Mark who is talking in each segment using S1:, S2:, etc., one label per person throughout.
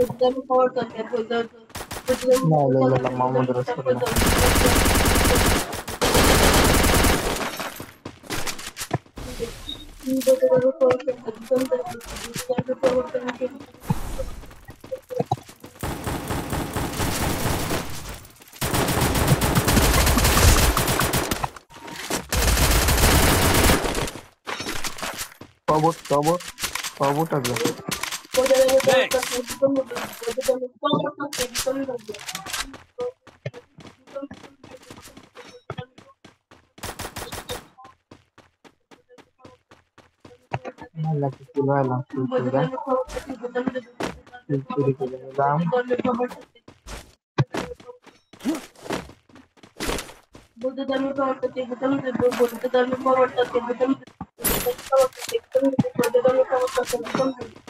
S1: قدام حوار كان قدام قدام
S2: لا لا لا ما مدرس Robot, robot, robot as well. Lucky kilo है lucky
S1: kilo चूरी kilo दाम बुद्ध धर्म का वर्त ते बुद्धम बुद्ध धर्म का वर्त
S2: ते बुद्धम
S1: बुद्ध धर्म का वर्त
S2: ते बुद्धम
S1: बुद्ध धर्म का
S2: वर्त ते बुद्धम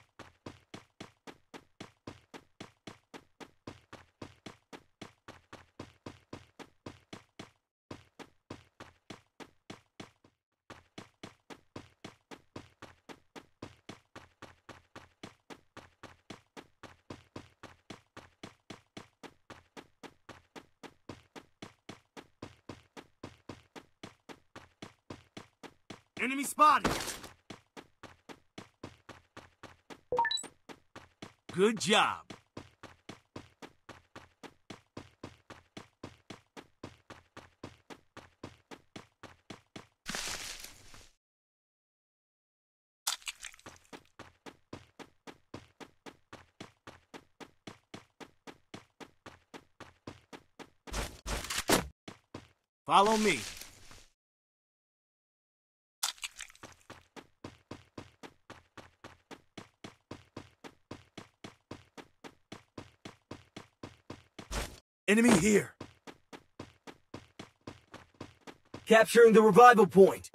S3: Enemy spotted. Good job. Follow me. Enemy here. Capturing the revival point.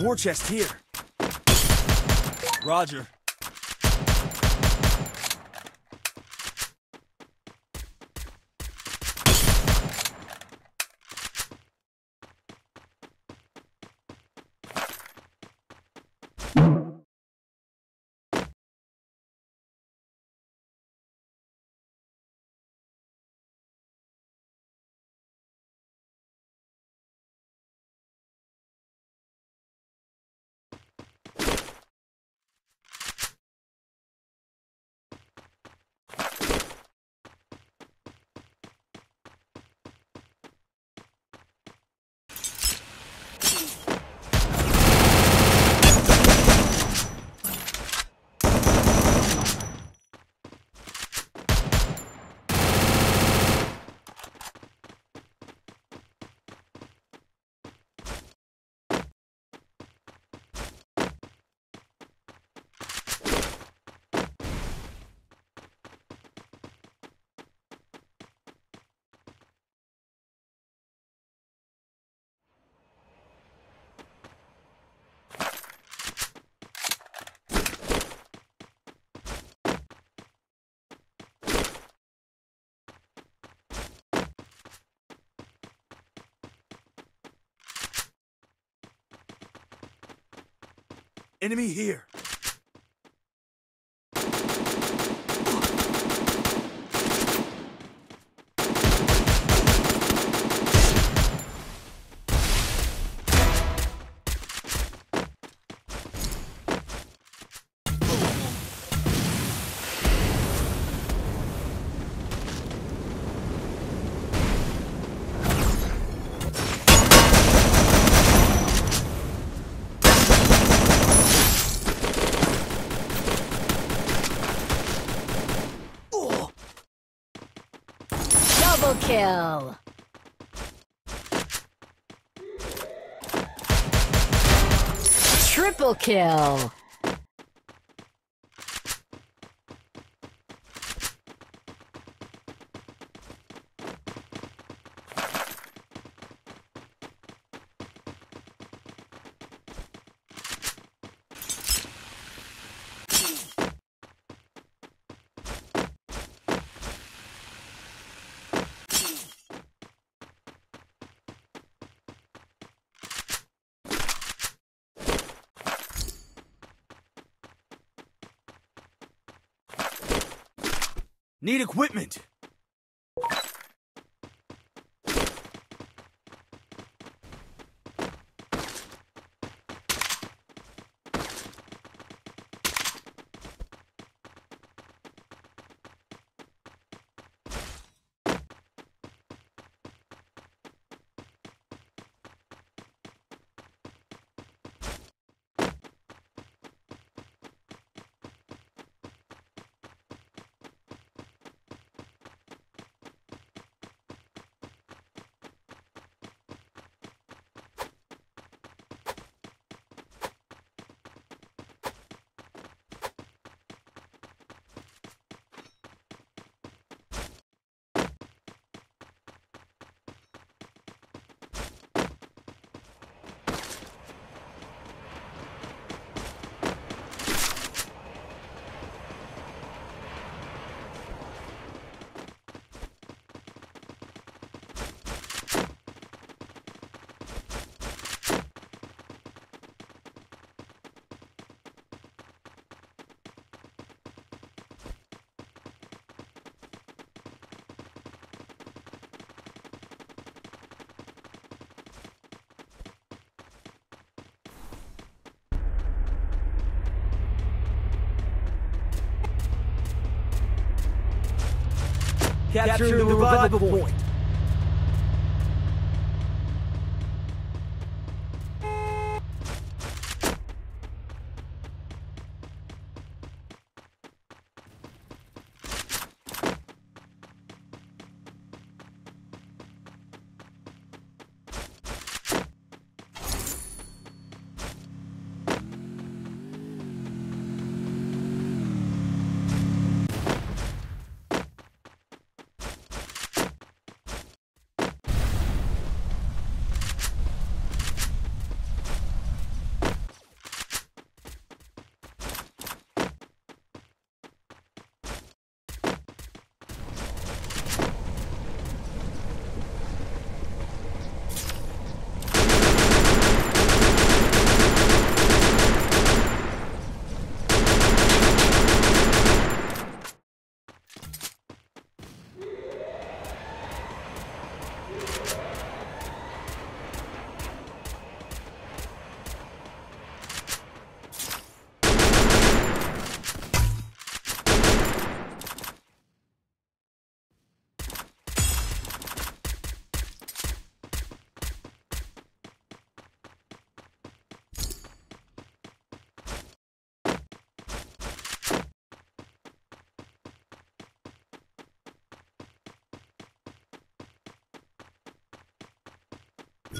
S3: War chest here. Roger. Enemy here.
S4: Kill. Triple kill.
S3: Need equipment. Capturing the revival point.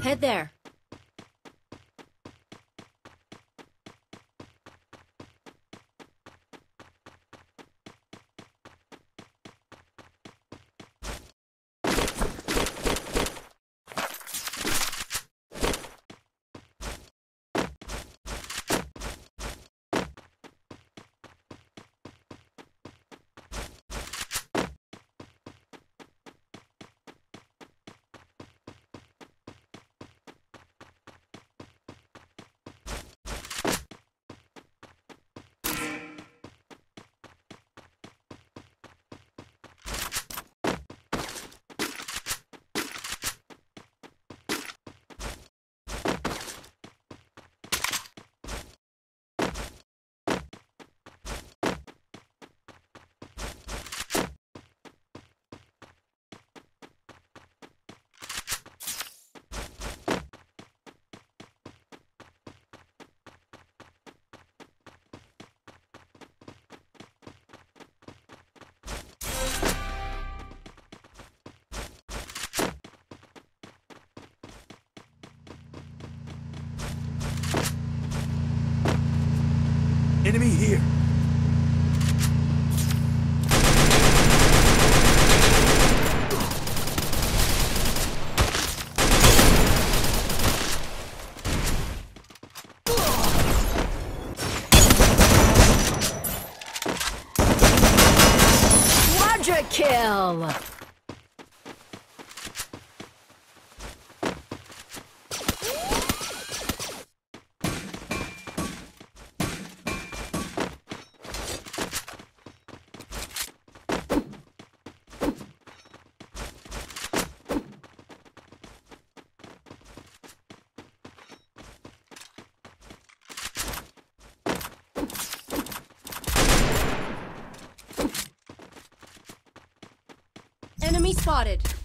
S4: Head there.
S3: Enemy here.
S5: Kill! Enemy spotted.